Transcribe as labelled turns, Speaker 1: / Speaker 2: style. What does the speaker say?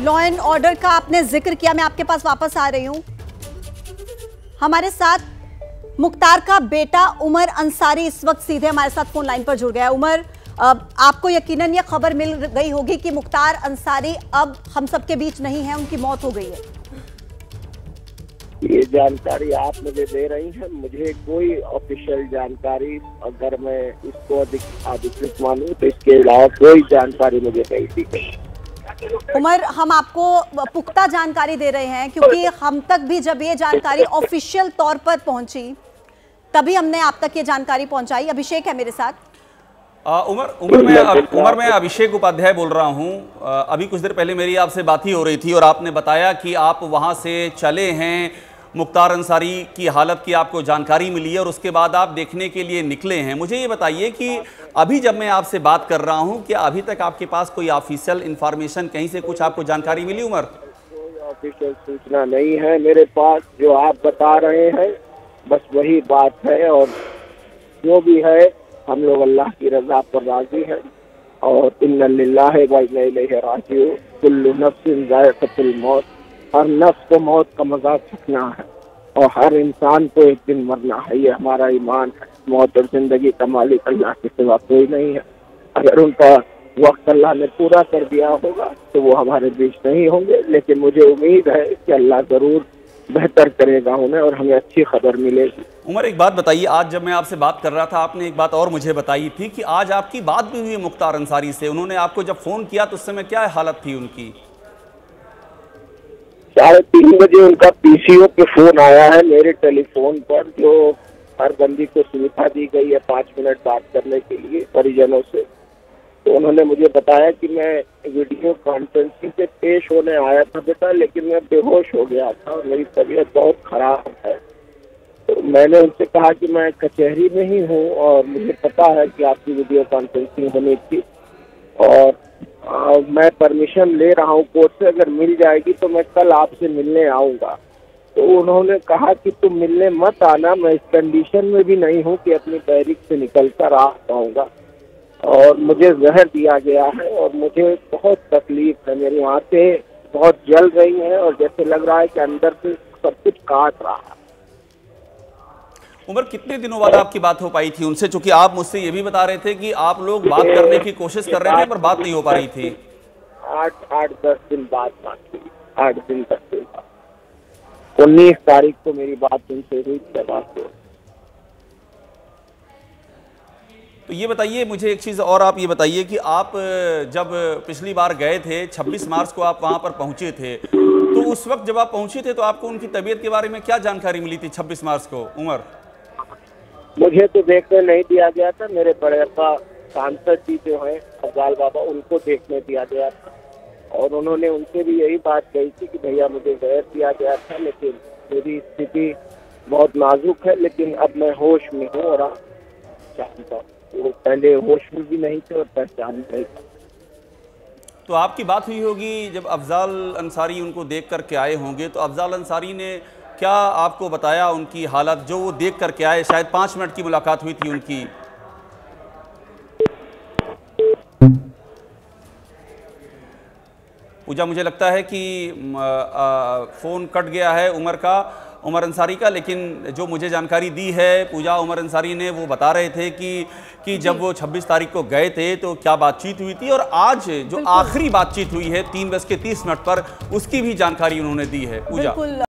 Speaker 1: Law and order का आपने ज़िक्र किया, मैं आपके पास वापस आ रही हूँ। हमारे साथ मुख्तार का बेटा उमर अंसारी इस वक्त सीधे हमारे साथ फ़ोन लाइन पर जुड़ गया उमर आपको यकीनन ये खबर मिल गई होगी कि मुख्तार अंसारी अब हम सबके बीच नहीं है, उनकी मौत हो गई है।
Speaker 2: ये जानकारी आप मुझे दे रही हैं। मुझे कोई ऑफिशियल जानकारी अगर मैं इसको अधिक अधिकृत मानूं तो इसके अलावा कोई जानकारी मुझे नहीं दी गई।
Speaker 1: उमर हम आपको पुख्ता जानकारी दे रहे हैं क्योंकि हम तक भी जब ये जानकारी ऑफिशियल तौर पर पहुँची तभी हमने आप तक ये जानकारी पहुंचाई। अभिषेक है मेरे साथ।
Speaker 3: आ, उमर उमर मैं उमर मैं अभिषेक उपाध्याय बोल रहा हूँ। आ, अभी कुछ देर पहले मेरी आपसे बात ही हो रही थी और आपने बताया कि आप वहाँ से चले हैं। मुख्तार अंसारी की हालत की आपको जानकारी मिली है और उसके बाद आप देखने के लिए निकले हैं। मुझे ये बताइए कि अभी जब मैं आपसे बात कर रहा हूँ, क्या अभी तक आपके पास कोई ऑफिशियल इंफॉर्मेशन कहीं से कुछ आपको जानकारी मिली उमर?
Speaker 2: ऑफिशियल सूचना नहीं है मेरे पास, जो आप बता रहे हैं, बस वही बात है और जो भी है, हम लोग अल्लाह की रजा पर राज़ी हैं और इन लाही राज़ी कुल्लु नफ्सिन मौत। हर नफ्स को मौत का मज़ा चखना है और हर इंसान को एक दिन मरना है। ये हमारा ईमान है। मौत और ज़िंदगी का मालिक अल्लाह के सिवा कोई नहीं है। अगर उनका वक्त अल्लाह ने पूरा कर दिया होगा तो वो हमारे बीच नहीं होंगे। लेकिन मुझे उम्मीद है कि अल्लाह ज़रूर बेहतर करेगा उन्हें और हमें अच्छी खबर मिलेगी।
Speaker 3: उमर, एक बात बताइए। आज जब मैं आपसे बात कर रहा था, आपने एक बात और मुझे बताई थी कि आज आपकी बात भी हुई मुख्तार अंसारी से। उन्होंने आपको जब फ़ोन किया तो उस समय क्या हालत थी उनकी?
Speaker 2: साढ़े तीन बजे उनका पीसीओ पे फ़ोन आया है मेरे टेलीफोन पर, जो हर बंदी को सुविधा दी गई है पाँच मिनट बात करने के लिए परिजनों से। तो उन्होंने मुझे बताया कि मैं वीडियो कॉन्फ्रेंसिंग पे पेश होने आया था बेटा, लेकिन मैं बेहोश हो गया था और मेरी तबीयत बहुत खराब है। तो मैंने उनसे कहा कि मैं कचहरी में ही हूँ और मुझे पता है कि आपकी वीडियो कॉन्फ्रेंसिंग होनी थी और आ, मैं परमिशन ले रहा हूँ कोर्ट से अगर मिल जाएगी तो मैं कल आपसे मिलने आऊँगा। तो उन्होंने कहा कि तुम मिलने मत आना मैं इस कंडीशन में भी नहीं हूँ कि अपनी बैरिक से निकल कर आ पाऊँगा। और मुझे जहर दिया गया है और मुझे बहुत तकलीफ़ है मेरी आँखें बहुत जल रही हैं और जैसे लग रहा है कि अंदर से सब कुछ काट रहा है।
Speaker 3: उमर कितने दिनों बाद आपकी बात हो पाई थी उनसे? चूँकि आप मुझसे ये भी बता रहे थे कि आप लोग बात करने की कोशिश कर रहे थे पर बात नहीं हो पा रही थी।
Speaker 2: आठ आठ दस दिन बाद बात हुई। आठ दिन दस दिन बाद उन्नीस तारीख को मेरी बात उनसे हुई
Speaker 3: तो ये बताइए मुझे एक चीज़ और आप ये बताइए कि आप जब पिछली बार गए थे 26 मार्च को आप वहाँ पर पहुँचे थे तो उस वक्त जब आप पहुँचे थे तो आपको उनकी तबीयत के बारे में क्या जानकारी मिली थी 26 मार्च को? उमर।
Speaker 2: मुझे तो देखने नहीं दिया गया था। मेरे बड़े अब्बा सांसद जी जो है अफजाल बाबा, उनको देखने दिया गया था। और उन्होंने उनसे भी यही बात कही थी कि भैया, मुझे गैर दिया गया था, लेकिन मेरी स्थिति बहुत नाजुक है, लेकिन अब मैं होश में हूँ और जानता हूँ। वो पहले होश में भी नहीं थे और पहचान नहीं था।
Speaker 3: तो आपकी बात हुई होगी, जब अफजाल अंसारी उनको देख करके आए होंगे तो अफजाल अंसारी ने क्या आपको बताया उनकी हालत? जो वो देख करके आए शायद पाँच मिनट की मुलाकात हुई थी उनकी। पूजा मुझे लगता है कि फ़ोन कट गया है उमर का उमर अंसारी का लेकिन जो मुझे जानकारी दी है पूजा उमर अंसारी ने वो बता रहे थे कि कि जब वो 26 तारीख को गए थे तो क्या बातचीत हुई थी? और आज जो आखिरी बातचीत हुई है तीन बज के तीस मिनट पर उसकी भी जानकारी उन्होंने दी है। पूजा।